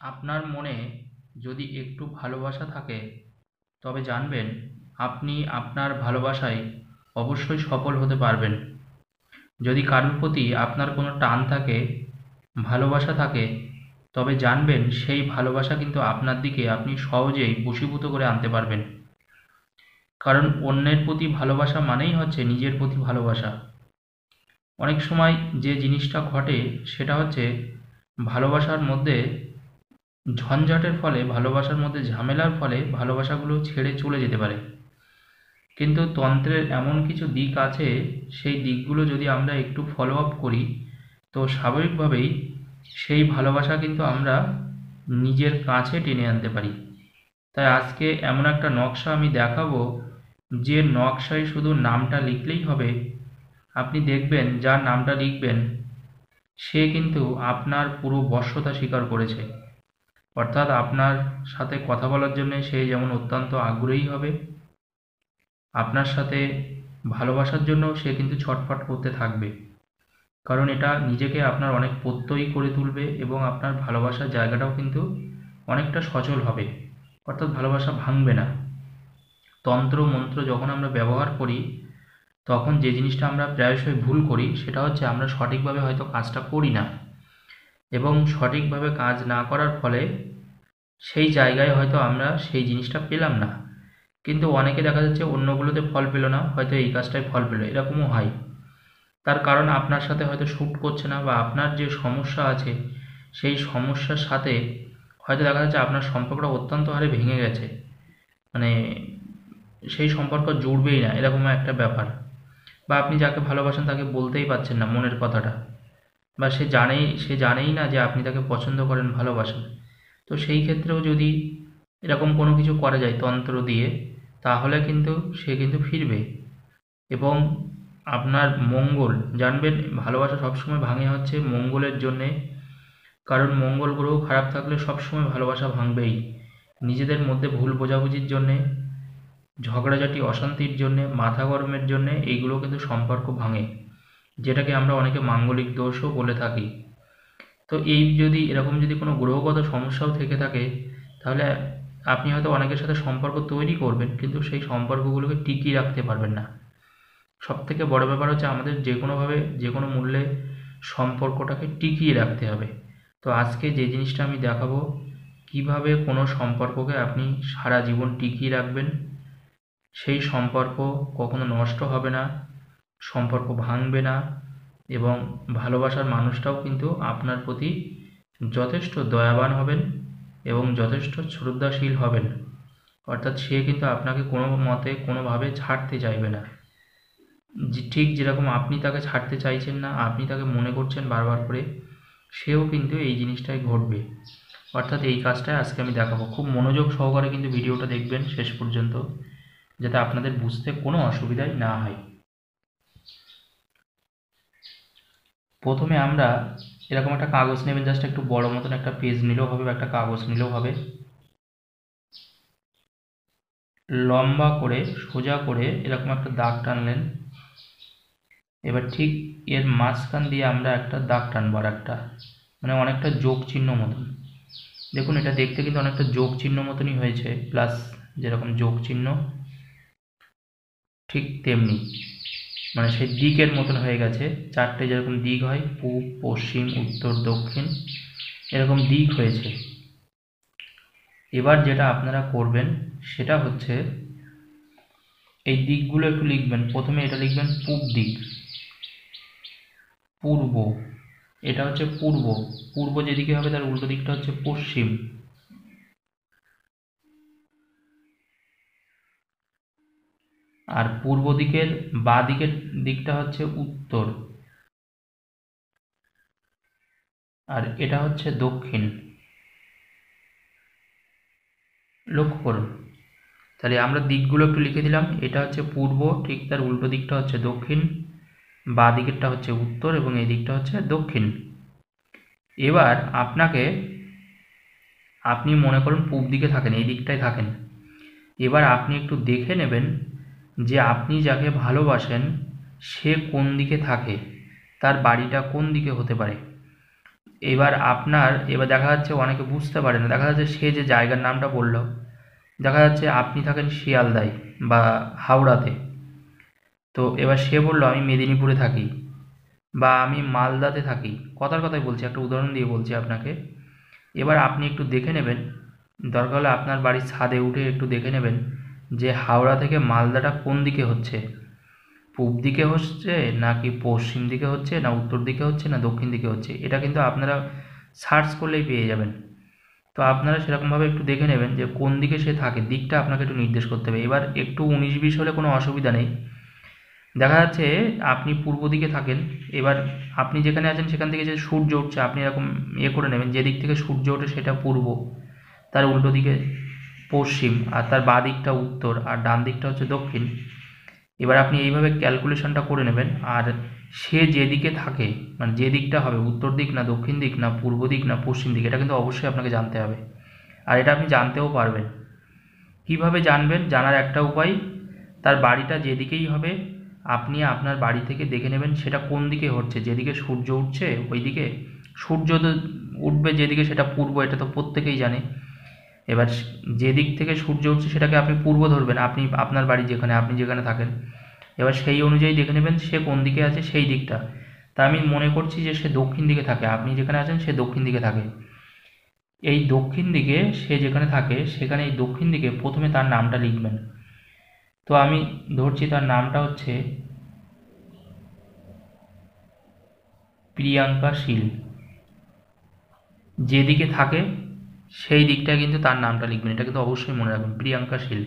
আপনার মনে যদি একটু ভালোবাসা থাকে, তবে জানবেন আপনি আপনার ভালোবাসায় অবশ্যই সফল হতে পারবেন। যদি কারোর প্রতি আপনার কোনো টান থাকে, ভালোবাসা থাকে, তবে জানবেন সেই ভালোবাসা কিন্তু আপনার দিকে আপনি সহজেই বশীভূত করে আনতে পারবেন। কারণ অন্যের প্রতি ভালোবাসা মানেই হচ্ছে নিজের প্রতি ভালোবাসা। অনেক সময় যে জিনিসটা ঘটে, সেটা হচ্ছে ভালোবাসার মধ্যে ঝঞ্ঝাটের ফলে, ভালোবাসার মধ্যে ঝামেলার ফলে ভালোবাসাগুলো ছেড়ে চলে যেতে পারে। কিন্তু তন্ত্রের এমন কিছু দিক আছে, সেই দিকগুলো যদি আমরা একটু ফলো আপ করি, তো স্বাভাবিকভাবেই সেই ভালোবাসা কিন্তু আমরা নিজের কাছে টেনে আনতে পারি। তাই আজকে এমন একটা নকশা আমি দেখাবো, যে নকশায় শুধু নামটা লিখলেই হবে। আপনি দেখবেন, যার নামটা লিখবেন, সে কিন্তু আপনার পুরো বশ্যতা স্বীকার করেছে। অর্থাৎ আপনার সাথে কথা বলার জন্য সে যেমন অত্যন্ত আগ্রহী হবে, আপনার সাথে ভালোবাসার জন্য সে কিন্তু ছটফট করতে থাকবে। কারণ এটা নিজেকে আপনার অনেক প্রত্যয়ী করে তুলবে এবং আপনার ভালোবাসার জায়গাটাও কিন্তু অনেকটা সচল হবে। অর্থাৎ ভালোবাসা ভাঙবে না। তন্ত্র, মন্ত্র যখন আমরা ব্যবহার করি, তখন যে জিনিসটা আমরা প্রায়শই ভুল করি, সেটা হচ্ছে আমরা সঠিকভাবে হয়তো কাজটা করি না। এবং সঠিকভাবে কাজ না করার ফলে সেই জায়গায় হয়তো আমরা সেই জিনিসটা পেলাম না। কিন্তু অনেকে দেখা যাচ্ছে অন্যগুলোতে ফল পেল না, হয়তো এই কাজটায় ফল পেল, এরকমও হয়। তার কারণ আপনার সাথে হয়তো শ্যুট করছে না বা আপনার যে সমস্যা আছে, সেই সমস্যার সাথে হয়তো দেখা যাচ্ছে আপনার সম্পর্কটা অত্যন্ত হারে ভেঙে গেছে। মানে সেই সম্পর্ক জুড়বেই না, এরকম একটা ব্যাপার। বা আপনি যাকে ভালোবাসেন তাকে বলতেই পারছেন না মনের কথাটা। বা সে জানেই সে জানেই না যে আপনি তাকে পছন্দ করেন, ভালোবাসেন। তো সেই ক্ষেত্রেও যদি এরকম কোনো কিছু করা যায় তন্ত্র দিয়ে, তাহলে কিন্তু সে কিন্তু ফিরবে। এবং আপনার মঙ্গল, জানবেন ভালোবাসা সবসময় ভাঙে হচ্ছে মঙ্গলের জন্যে। কারণ মঙ্গল গ্রহ খারাপ থাকলে সবসময় ভালোবাসা ভাঙবেই। নিজেদের মধ্যে ভুল বোঝাবুঝির জন্যে, ঝগড়াঝাটি, অশান্তির জন্যে, মাথা গরমের জন্যে এইগুলো কিন্তু সম্পর্ক ভাঙে। যেটাকে আমরা অনেকে মাঙ্গলিক দোষও বলে থাকি। তো এই যদি এরকম যদি কোনো গ্রহগত সমস্যাও থেকে থাকে, তাহলে আপনি হয়তো অনেকের সাথে সম্পর্ক তৈরি করবেন, কিন্তু সেই সম্পর্কগুলোকে টিকিয়ে রাখতে পারবেন না। সব থেকে বড় ব্যাপার হচ্ছে আমাদের যে কোনোভাবে, যে কোনো মূল্যে সম্পর্কটাকে টিকিয়ে রাখতে হবে। তো আজকে যে জিনিসটা আমি দেখাবো, কীভাবে কোনো সম্পর্ককে আপনি সারা জীবন টিকিয়ে রাখবেন, সেই সম্পর্ক কখনো নষ্ট হবে না, সম্পর্ক ভাঙবে না এবং ভালোবাসার মানুষটাও কিন্তু আপনার প্রতি যথেষ্ট দয়াবান হবেন এবং যথেষ্ট শ্রদ্ধাশীল হবেন। অর্থাৎ সে কিন্তু আপনাকে কোনো মতে, কোনোভাবে ছাড়তে চাইবে না। ঠিক যেরকম আপনি তাকে ছাড়তে চাইছেন না, আপনি তাকে মনে করছেন বারবার করে, সেও কিন্তু এই জিনিসটাই ঘটবে। অর্থাৎ এই কাজটাই আজকে আমি দেখাবো। খুব মনোযোগ সহকারে কিন্তু ভিডিওটা দেখবেন শেষ পর্যন্ত, যাতে আপনাদের বুঝতে কোনো অসুবিধাই না হয়। প্রথমে আমরা এরকম একটা কাগজ নেবেন জাস্ট একটু বড় মতন একটা পেজ নিলেও হবে বা একটা কাগজ নিলেও হবে। লম্বা করে, সোজা করে এরকম একটা দাগ টানলেন। এবার ঠিক এর মাঝখান দিয়ে আমরা একটা দাগ টানবো আর একটা। মানে অনেকটা যোগ চিহ্ন মতন। দেখুন, এটা দেখতে কিন্তু অনেকটা যোগ চিহ্ন মতনই হয়েছে প্লাস যেরকম যোগ চিহ্ন, ঠিক তেমনি। মানে সেই দিকের মতন হয়ে গেছে। চারটে যেরকম দিক হয়, পূব, পশ্চিম, উত্তর, দক্ষিণ, এরকম দিক হয়েছে। এবার যেটা আপনারা করবেন, সেটা হচ্ছে এই দিকগুলো একটু লিখবেন। প্রথমে এটা লিখবেন পূব দিক। পূর্ব। এটা হচ্ছে পূর্ব। পূর্ব যেদিকে হবে, তার উল্টো দিকটা হচ্ছে পশ্চিম। আর পূর্ব দিকের বা দিকের দিকটা হচ্ছে উত্তর। আর এটা হচ্ছে দক্ষিণ। লক্ষ্য করুন। তাহলে আমরা দিকগুলো একটু লিখে দিলাম। এটা হচ্ছে পূর্ব, ঠিক তার উল্টো দিকটা হচ্ছে দক্ষিণ, বা দিকেরটা হচ্ছে উত্তর এবং এই দিকটা হচ্ছে দক্ষিণ। এবার আপনাকে, আপনি মনে করুন পূব দিকে থাকেন, এই দিকটায় থাকেন। এবার আপনি একটু দেখে নেবেন যে আপনি যাকে ভালোবাসেন, সে কোন দিকে থাকে, তার বাড়িটা কোন দিকে হতে পারে? এবার আপনার, এবার দেখা যাচ্ছে অনেকে বুঝতে পারে না। দেখা যাচ্ছে সে যে জায়গার নামটা বলল, দেখা যাচ্ছে আপনি থাকেন শিয়ালদায় বা হাওড়াতে। তো এবার সে বলল, আমি মেদিনীপুরে থাকি বা আমি মালদাতে থাকি। কথার কথাই বলছি, একটা উদাহরণ দিয়ে বলছি আপনাকে। এবার আপনি একটু দেখে নেবেন। দরকার হলে আপনার বাড়ির ছাদে উঠে একটু দেখে নেবেন। যে হাওড়া থেকে মালদাটা কোন দিকে হচ্ছে? পূব দিকে হচ্ছে নাকি পশ্চিম দিকে হচ্ছে না উত্তর দিকে হচ্ছে না দক্ষিণ দিকে হচ্ছে? এটা কিন্তু আপনারা সার্চ করলেই পেয়ে যাবেন। তো আপনারা সেরকমভাবে একটু দেখে নেবেন যে কোন দিকে সে থাকে। দিকটা আপনাকে একটু নির্দেশ করতে হবে। এবার একটু উনিশ বিশ হলে কোনো অসুবিধা নেই। দেখা যাচ্ছে আপনি পূর্ব দিকে থাকেন, এবার আপনি যেখানে আছেন সেখান থেকে যে সূর্য উঠছে, আপনি এরকম ইয়ে করে নেবেন। যেদিক থেকে সূর্য ওঠে সেটা পূর্ব, তার উল্টো দিকে পশ্চিম আর তার বাঁ দিকটা উত্তর আর ডান দিকটা হচ্ছে দক্ষিণ। এবার আপনি এইভাবে ক্যালকুলেশনটা করে নেবেন আর সে যেদিকে থাকে মানে যে দিকটা হবে, উত্তর দিক না দক্ষিণ দিক না পূর্ব দিক না পশ্চিম দিক, এটা কিন্তু অবশ্যই আপনাকে জানতে হবে। আর এটা আপনি জানতেও পারবেন। কীভাবে জানবেন? জানার একটা উপায়, তার বাড়িটা যেদিকেই হবে, আপনি আপনার বাড়ি থেকে দেখে নেবেন সেটা কোন দিকে হচ্ছে। যেদিকে সূর্য উঠছে ওই দিকে সূর্য তো উঠবে যেদিকে, সেটা পূর্ব, এটা তো প্রত্যেকেই জানে। এবার যে দিক থেকে সূর্য উঠছে সেটাকে আপনি পূর্ব ধরবেন, আপনি আপনার বাড়ি যেখানে, আপনি যেখানে থাকেন। এবার সেই অনুযায়ী দেখে নেবেন সে কোন দিকে আছে, সেই দিকটা। তা আমি মনে করছি যে সে দক্ষিণ দিকে থাকে, আপনি যেখানে আছেন সে দক্ষিণ দিকে থাকে। এই দক্ষিণ দিকে সে যেখানে থাকে, সেখানে এই দক্ষিণ দিকে প্রথমে তার নামটা লিখবেন। তো আমি ধরছি তার নামটা হচ্ছে প্রিয়াঙ্কা শীল। যেদিকে থাকে সেই দিকটা কিন্তু তার নামটা লিখবেন। এটা কিন্তু অবশ্যই মনে রাখবেন, প্রিয়াঙ্কা শীল।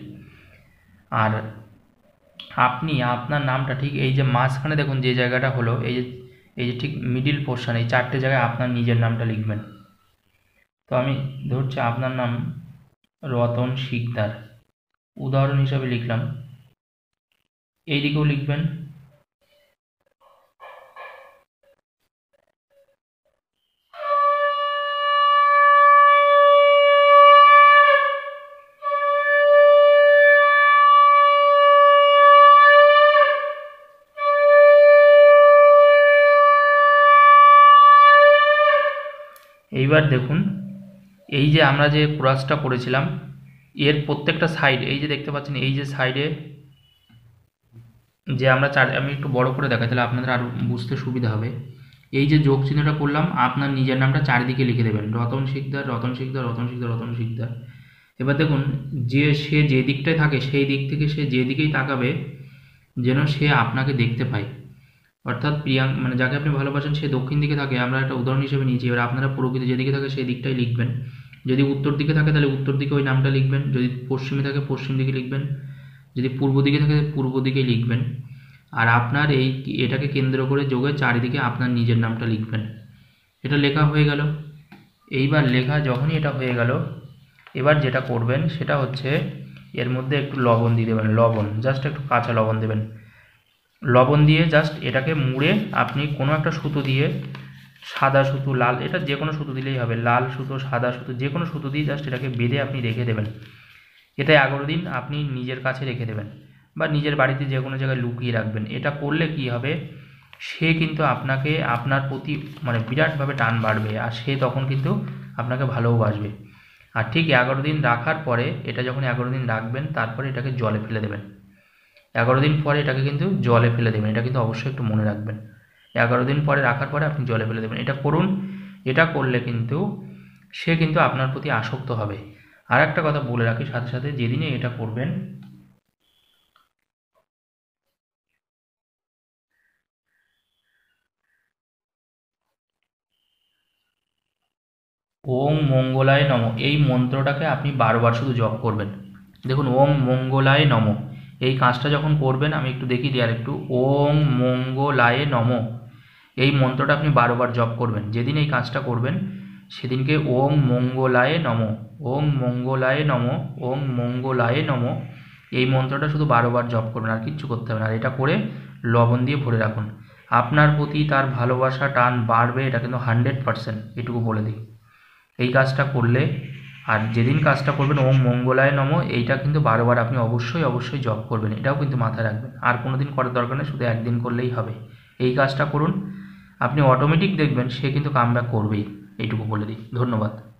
আর আপনি, আপনার নামটা ঠিক এই যে মাঝখানে দেখুন যে জায়গাটা হলো, এই যে এই যে ঠিক মিডিল পোর্শন এই চারটে জায়গায় আপনার নিজের নামটা লিখবেন। তো আমি ধরছি আপনার নাম রতন শিকদার। উদাহরণ হিসাবে লিখলাম। এই দিকেও লিখবেন এইবার দেখুন, এই যে আমরা যে ক্রাসটা করেছিলাম, এর প্রত্যেকটা সাইড এই যে দেখতে পাচ্ছেন, এই যে সাইডে যে আমরা চার, আমি একটু বড় করে দেখাই, তাহলে আপনাদের আরও বুঝতে সুবিধা হবে। এই যে যোগ চিহ্নটা করলাম, আপনার নিজের নামটা চারিদিকে লিখে দেবেন, রতন শিকদার রতন শিকদার রতন শিকদার রতন শিকদার। এবার দেখুন, যে সে যে দিকটায় থাকে, সেই দিক থেকে সে যেদিকেই তাকাবে, যেন সে আপনাকে দেখতে পায়। অর্থাৎ প্রিয়াঙ্ক মানে যাকে আপনি ভালোবাসেন সে দক্ষিণ দিকে থাকে, আমরা একটা উদাহরণ হিসেবে নিয়েছি। এবার আপনারা প্রকৃতি যেদিকে থাকে সেই দিকটাই লিখবেন। যদি উত্তর দিকে থাকে তাহলে উত্তর দিকে ওই নামটা লিখবেন। যদি পশ্চিমে থাকে পশ্চিম দিকে লিখবেন। যদি পূর্ব দিকে থাকে পূর্ব দিকে লিখবেন। আর আপনার এই এটাকে কেন্দ্র করে যোগে চারিদিকে আপনার নিজের নামটা লিখবেন। এটা লেখা হয়ে গেল। এইবার লেখা যখনই এটা হয়ে গেল, এবার যেটা করবেন সেটা হচ্ছে এর মধ্যে একটু লবণ দিয়ে দেবেন, লবণ জাস্ট একটু কাঁচা লবণ দেবেন। লবণ দিয়ে জাস্ট এটাকে মুড়ে আপনি কোনো একটা সুতো দিয়ে সাদা সুতো, লাল, এটা যে কোনো সুতো দিলেই হবে। লাল সুতো, সাদা সুতো, যে কোনো সুতো দিয়ে জাস্ট এটাকে বেঁধে আপনি রেখে দেবেন। এটা এগারো দিন আপনি নিজের কাছে রেখে দেবেন বা নিজের বাড়িতে যে কোনো জায়গায় লুকিয়ে রাখবেন। এটা করলে কি হবে? সে কিন্তু আপনাকে আপনার প্রতি মানে বিরাটভাবে টান বাড়বে আর সে তখন কিন্তু আপনাকে ভালোবাসবে আর ঠিক এগারো দিন রাখার পরে, এটা যখন এগারো দিন রাখবেন, তারপরে এটাকে জলে ফেলে দেবেন। এগারো দিন পরে এটাকে কিন্তু জলে ফেলে দেবেন। এটা কিন্তু অবশ্যই একটু মনে রাখবেন। এগারো দিন পরে রাখার পরে আপনি জলে ফেলে দেবেন। এটা করুন। এটা করলে কিন্তু সে কিন্তু আপনার প্রতি আসক্ত হবে। আর একটা কথা বলে রাখি সাথে সাথে, যেদিনে এটা করবেন, ওং মঙ্গলায় নম। এই মন্ত্রটাকে আপনি বারবার শুধু জপ করবেন। দেখুন, ওং মঙ্গলায় নম। এই কাজটা যখন করবেন, আমি একটু দেখি দিই আর একটু ওং মঙ্গলায় নম। এই মন্ত্রটা আপনি বারবার জপ করবেন। যেদিন এই কাজটা করবেন, সেদিনকে ওং মঙ্গলায় নম। ওং মঙ্গলায় নম। ওং মঙ্গলায় নম। এই মন্ত্রটা শুধু বারবার জপ করবেন, আর কিচ্ছু করতে হবে না। আর এটা করে লবণ দিয়ে ভরে রাখুন। আপনার প্রতি তার ভালোবাসা টান বাড়বে, এটা কিন্তু হান্ড্রেড পারসেন্ট, এটুকু বলে দিই। এই কাজটা করলে আর যেদিন কাজটা করবেন, ওম মঙ্গলায় নম, এইটা কিন্তু বারবার আপনি অবশ্যই অবশ্যই জপ করবেন, এটাও কিন্তু মাথায় রাখবেন। আর কোনো দিন করার দরকার নেই, শুধু একদিন করলেই হবে। এই কাজটা করুন, আপনি অটোমেটিক দেখবেন, সে কিন্তু কামব্যাক করবেই। এইটুকু বলে দিই। ধন্যবাদ।